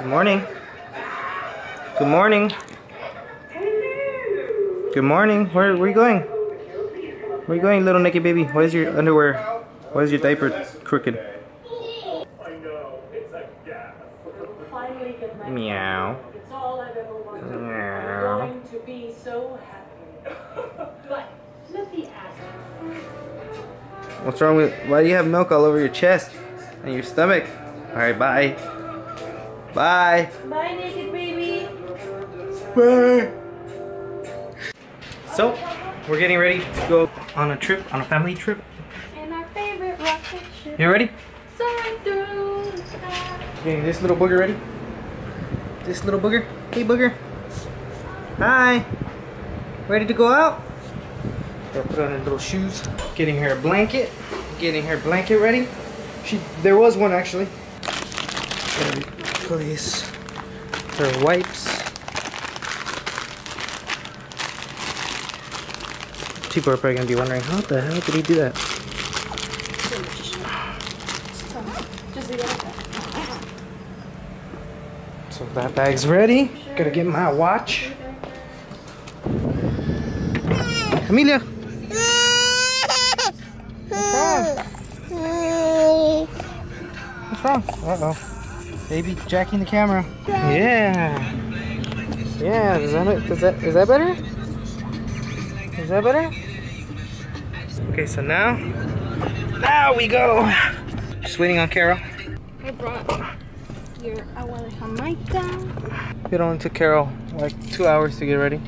Good morning. Good morning. Good morning. Where, where are you going? Where are you going, little naked baby? Why is your underwear? Why is your diaper crooked? Meow. Meow. What's wrong with? Why do you have milk all over your chest and your stomach? All right, bye. Bye. Bye, naked baby. Bye. So, we're getting ready to go on a trip, on a family trip. And our favorite rocket ship You ready? soaring through the sky. Getting this little booger ready? This little booger? Hey booger. Hi. Ready to go out? Gotta put on her little shoes. Getting her a blanket. Getting her blanket ready. She there was one actually. Replace her wipes. People are probably gonna be wondering, how the hell did he do that. So that bag's ready. Gotta get my watch. Amelia. What's wrong? What's wrong? Uh-oh. Baby jacking the camera. Yeah. Yeah, is that it? Is that is that better? Is that better? Okay, so now now we go. Just waiting on Carol. I brought your agua de Jamaica. It only took Carol like two hours to get ready.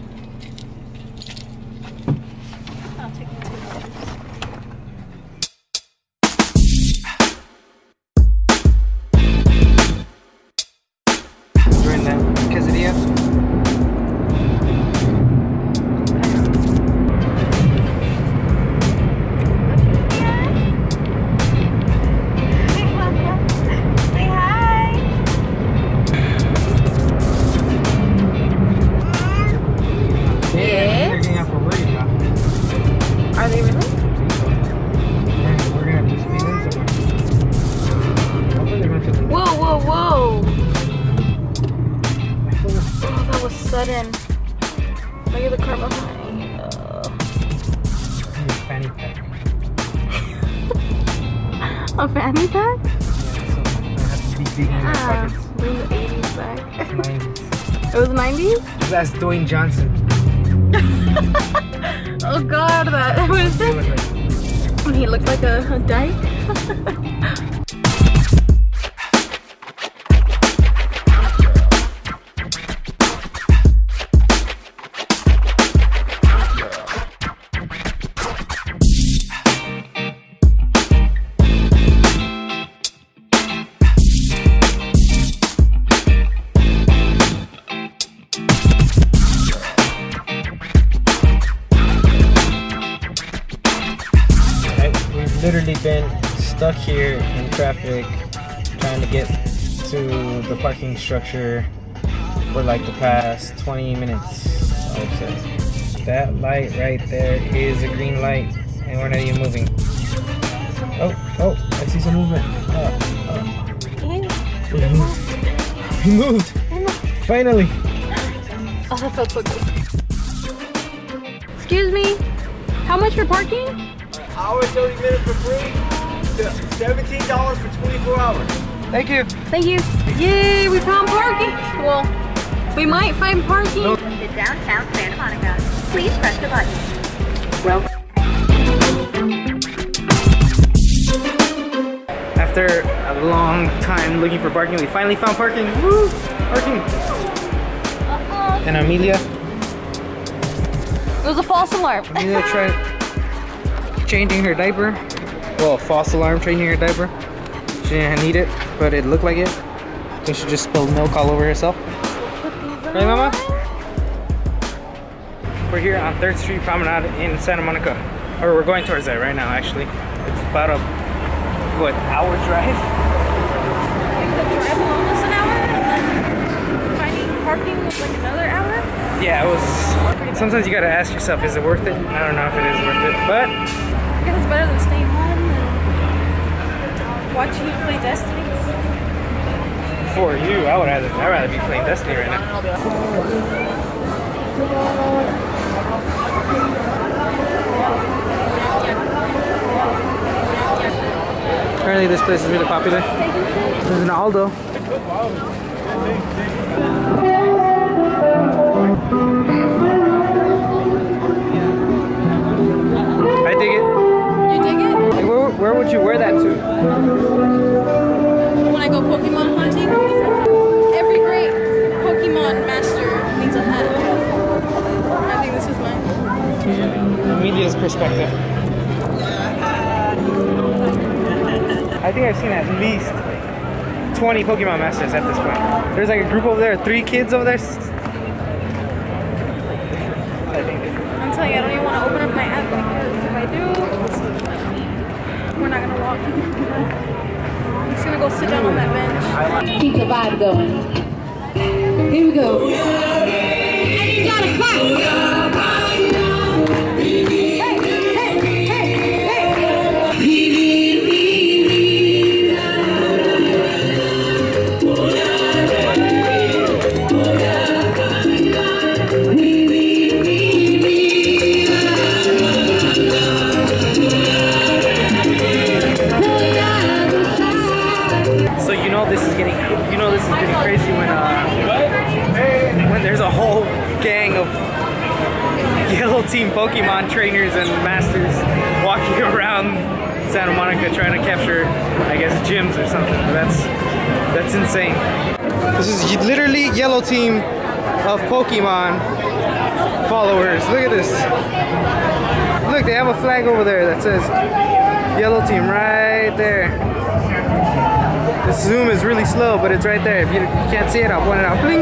Sudden. Look at the car behind. Uh, the fanny pack. a fanny pack? Yeah, so be big in Ah, bring the 80s back. 90s. it was 90s? That's Dwayne Johnson. Oh god, that what is He it? was like, When he looked like a, a dyke? Literally been stuck here in traffic trying to get to the parking structure for like the past 20 minutes, I would say. That light right there is a green light, and we're not even moving. Oh, oh, I see some movement. Uh, uh, we moved. We moved! Finally! Oh, that felt so good. Excuse me, how much for parking? Hour 30 minutes for free. to $17 for 24 hours. Thank you! Thank you. Yay, we found parking. Well, we might find parking. Nope. to downtown Santa Monica. Please press the button. Well, After a long time looking for parking, we finally found parking. Woo! Parking! Uh-oh. And Amelia, It was a false alarm. Amelia tried changing her diaper. Well, false alarm changing her diaper. She didn't need it, but it looked like it. I think she just spilled milk all over herself. Right, Mama? We're here on 3rd Street Promenade in Santa Monica. Or we're going towards that right now, actually. It's about a, what, hour drive? Yeah, it was. Sometimes you gotta ask yourself, is it worth it? I don't know if it is worth it, but better than staying home and watching you play Destiny. for you. I would rather I'd rather be playing Destiny right now. Apparently this place is really popular. There's an Aldo. I where, would you wear that to? When I go Pokemon hunting, every great Pokemon master needs a hat. I think this is mine. Media's perspective. I think I've seen at least 20 Pokemon Masters at this point. There's like a group over there, three kids over there. I'm telling you, I don't even want to open up my app because if I do, we're not gonna walk. I'm just gonna go sit down on that bench. keep the vibe going. Here we go. And you gotta clap. Yellow team Pokemon trainers and masters walking around Santa Monica trying to capture, I guess, gyms or something. That's that's insane. This is literally yellow team of Pokemon followers. Look at this. Look, they have a flag over there that says yellow team right there. The zoom is really slow, but it's right there. If you, you can't see it, I'll point it out. Bling.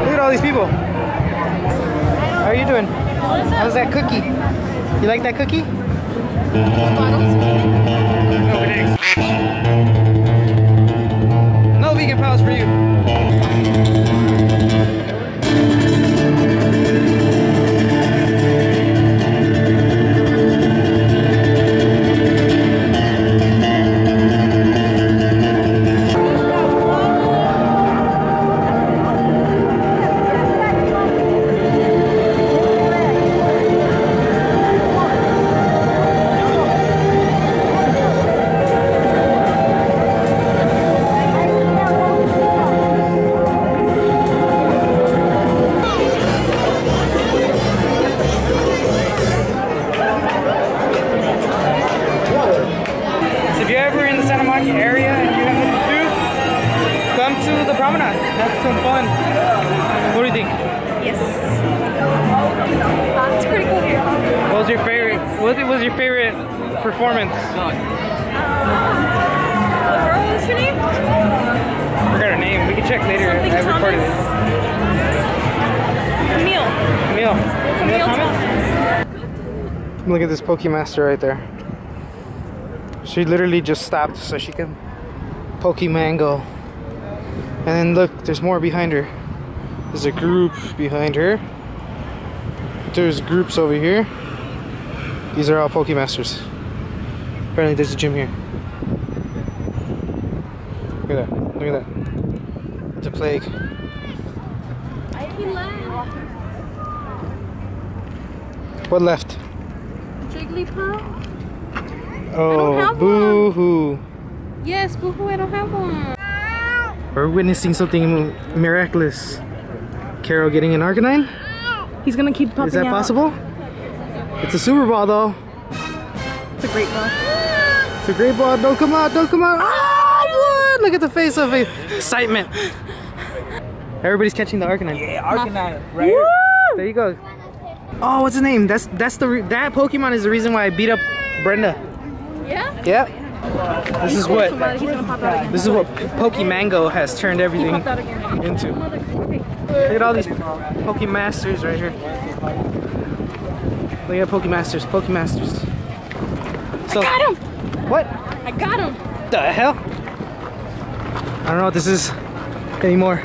Look at all these people. How are you doing? How's that cookie? You like that cookie? No. No vegan pals for you. Promenade. Have some fun. What do you think? Yes. It's pretty cool here. What was your favorite? What was your favorite performance? Uh, the girl, what's her name? I forgot her name. We can check later. Something I recorded Thomas? it. Camille. Camille. Camille Thomas? Thomas. Look at this Pokemaster right there. She literally just stopped so she can Pokemon Go. And then look, there's more behind her. There's a group behind her. There's groups over here. These are all Pokemasters. Apparently there's a gym here. Look at that. Look at that. It's a plague. What left? Jigglypuff? Oh, have one. boo hoo. Yes, boo hoo, I don't have one. We're witnessing something miraculous. Carol getting an Arcanine? He's gonna keep popping Is that out. possible? It's a super ball though. It's a great ball. It's a great ball. Don't come out. Don't come out. Ah, what? Look at the face of excitement. Everybody's catching the Arcanine. Yeah, Arcanine, right here. There you go. Oh, what's his name? That's that's the re- that Pokemon is the reason why I beat up Brenda. Yeah? Yep. This is what Somebody, he's gonna pop out again. this is what Pokemon Go has turned everything popped out again. into. Look at all these Pokemasters right here. Look at Pokemasters, Pokemasters. So, I Got him! what I got him! the hell? I don't know what this is anymore.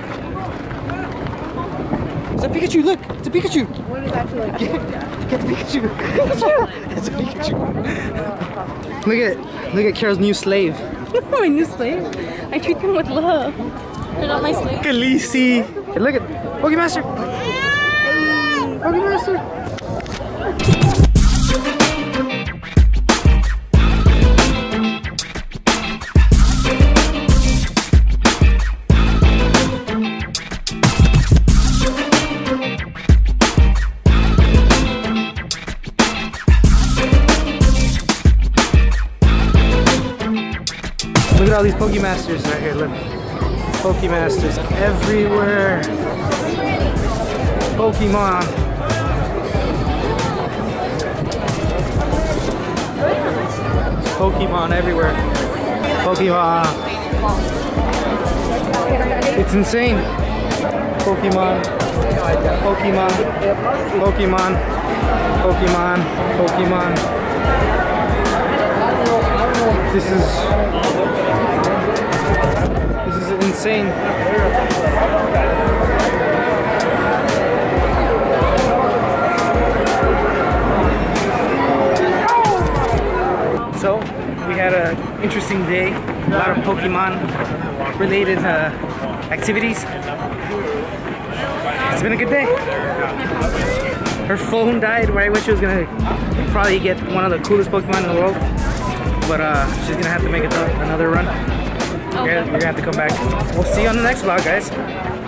It's a Pikachu, look! It's a Pikachu! What is actually like? Get the Pikachu! Pikachu! It's a Pikachu! Look at look at Carol's new slave. my new slave. I treat them with love. They're not my slave. Khaleesi. Hey, look at Pokemaster. Pokemaster. All these Pokemasters right here. Look. Pokemasters everywhere. Pokemon. Pokemon everywhere. Pokemon. It's insane. Pokemon. Pokemon. Pokemon. Pokemon. Pokemon. This is insane. So we had an interesting day. A lot of Pokemon related uh, activities. It's been a good day. Her phone died right when she was gonna probably get one of the coolest Pokemon in the world. But uh, she's gonna have to make another run. You're, you're gonna have to come back. We'll see you on the next vlog, guys.